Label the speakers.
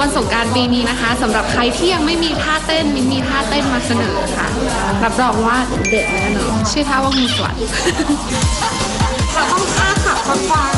Speaker 1: วันสงกรารปีนี้นะคะสำหรับใครที่ยังไม่มีท่าเต้นมินมีท่าเต้นมาเสนอค่ะ รับรองว่าเด็ดแน่นอนชื่อท่าว่ามือสวัสดเราต้องท่าขาคว้างน